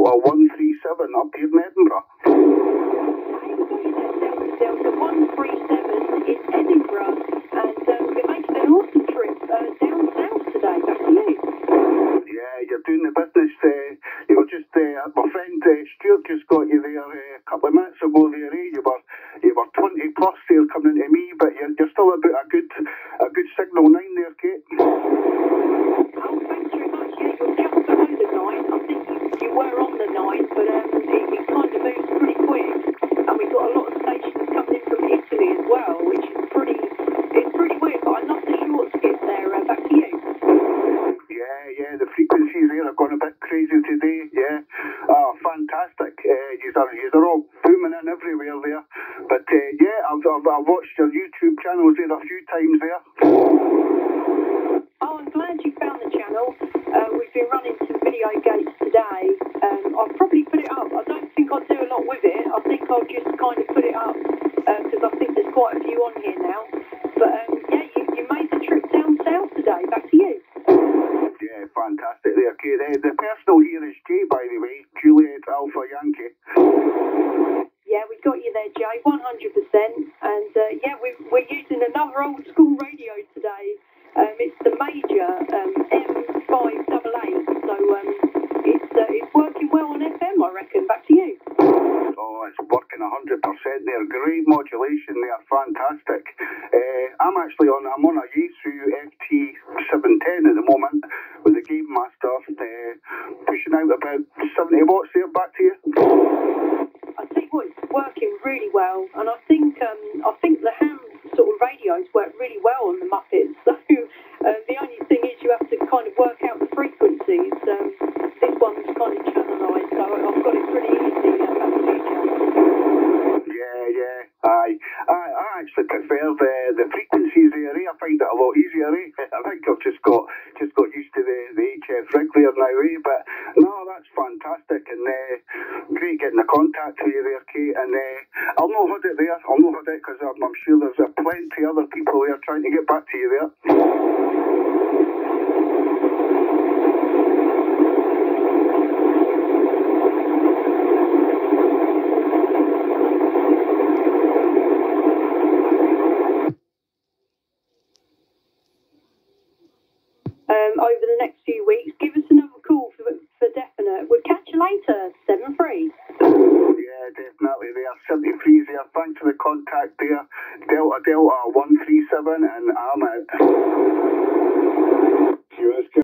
Delta 137 up here in Edinburgh. Delta 137 in Edinburgh, and um, we're making an awesome trip uh, down south today. Back to you. Yeah, you're doing the business. Uh, you were just, uh, my friend uh, Stewart just got you there uh, a couple of minutes ago there, eh? You were, you were 20 plus there coming to me, but you're, you're still about a good, a good signal nine there, Kate. Oh, thanks very much. Yeah, you're just below the nine. I think you, you were on the nine, but um, it, it kind of moves pretty quick. And we've got a lot of stations coming in from Italy as well, which is pretty, it's pretty weird. But I love the short skip there. Uh, back to you. Yeah, yeah, frequencies there have gone a bit crazy today. Yeah, oh, fantastic. Uh, you are, you are all booming in everywhere there. But uh, yeah, I've, I've, I've watched your YouTube channels there a few times there. Oh, I'm glad you found the channel. Uh, we've been running some video gates today. Um, I'll probably put it up. I don't think I'll do a lot with it. I think I'll just kind of put it up because I think there's quite a few on here now. But um, yeah, you, you made the trip down south today. Back to you. Yeah, there, Uh, the personal here is Jay, by the way, Juliet Alpha Yankee. Yeah, we got you there, Jay, 100%. And uh, yeah, we, we're using another old school radio today. Um, it's the major um, M588. So um, it's, uh, it's working well on FM, I reckon. Back to you. Oh, it's working 100% there. Great modulation there, fantastic. Uh, I'm actually on, I'm on a Yaesu FT710 at the moment with the Gain Master, uh, pushing out about 70 watts there. Back to you. I think what it's working really well, and I think um, I think the ham sort of radios work really well on the Muppets. So uh, the only thing is you have to kind of work out the frequencies. Um, this one's kind of channelized, so I've got it pretty easy. Back to you, Jay. Yeah, yeah. Aye. I, I actually prefer the, the frequencies there. eh? I find it a lot easier. Eh? I think I've just got just got used to the, rig there now. Eh? But no, that's fantastic and uh, great getting the contact with you there, Kate. And uh, I'll know what it there. I'll know what it because I'm, I'm sure there's uh, plenty other people there trying to get back to you there. Um, over the next 73. there. Thanks for the contact there. Delta Delta 137 and I'm out.